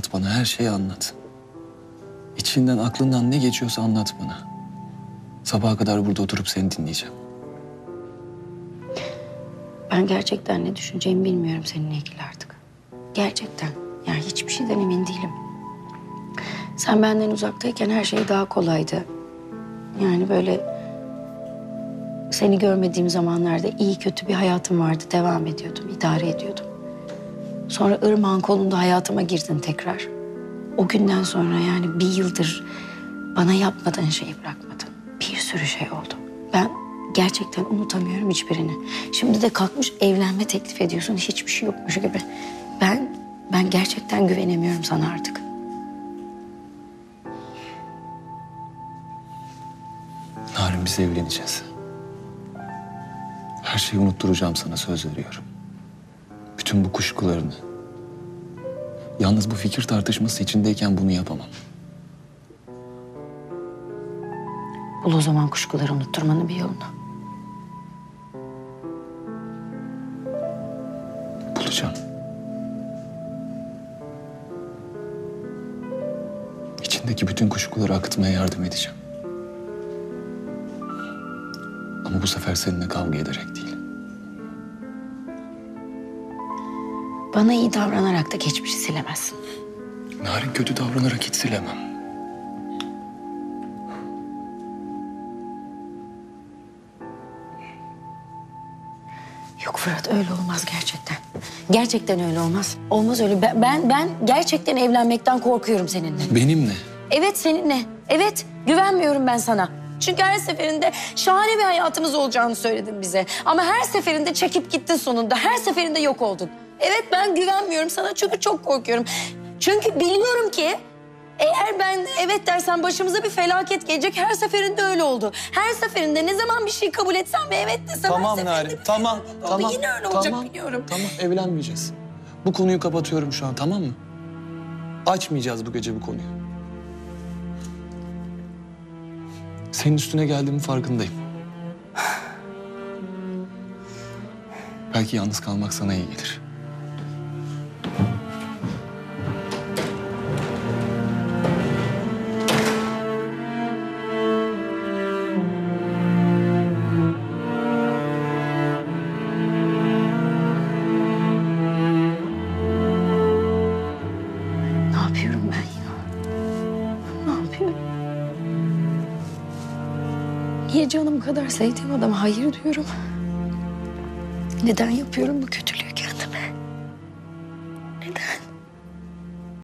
Anlat bana her şeyi anlat. İçinden aklından ne geçiyorsa anlat bana. Sabaha kadar burada oturup seni dinleyeceğim. Ben gerçekten ne düşüneceğimi bilmiyorum seninle ilgili artık. Gerçekten. Yani hiçbir şeyden emin değilim. Sen benden uzaktayken her şey daha kolaydı. Yani böyle seni görmediğim zamanlarda iyi kötü bir hayatım vardı. Devam ediyordum, idare ediyordum. Sonra Irmak'ın kolunda hayatıma girdin tekrar. O günden sonra yani bir yıldır bana yapmadığın şeyi bırakmadın. Bir sürü şey oldu. Ben gerçekten unutamıyorum hiçbirini. Şimdi de kalkmış evlenme teklif ediyorsun hiçbir şey yokmuş gibi. Ben ben gerçekten güvenemiyorum sana artık. Narin biz evleneceğiz. Her şeyi unutturacağım sana söz veriyorum. Bütün bu kuşkularını. Yalnız bu fikir tartışması içindeyken bunu yapamam. Bul o zaman kuşkuları unutturmanın bir yolunu. Bulacağım. İçindeki bütün kuşkuları akıtmaya yardım edeceğim. Ama bu sefer seninle kavga ederek değil. Bana iyi davranarak da geçmişi silemezsin. Narin kötü davranarak hiç silemem. Yok Fırat öyle olmaz gerçekten. Gerçekten öyle olmaz. Olmaz öyle. Ben ben, ben gerçekten evlenmekten korkuyorum seninle. Benimle. Evet seninle. Evet güvenmiyorum ben sana. Çünkü her seferinde şahane bir hayatımız olacağını söyledin bize. Ama her seferinde çekip gittin sonunda. Her seferinde yok oldun. Evet ben güvenmiyorum sana çünkü çok korkuyorum. Çünkü biliyorum ki eğer ben evet dersen başımıza bir felaket gelecek. Her seferinde öyle oldu. Her seferinde ne zaman bir şey kabul etsem ve evet desem Tamam her seferinde Narin, bir tamam, felaket oldu. tamam. Yine öyle olacak tamam, biliyorum. Tamam, evlenmeyeceğiz. Bu konuyu kapatıyorum şu an, tamam mı? Açmayacağız bu gece bu konuyu. Senin üstüne geldiğimin farkındayım. Belki yalnız kalmak sana iyi gelir. Niye canım kadar sevdiğim adama hayır diyorum? Neden yapıyorum bu kötülüğü?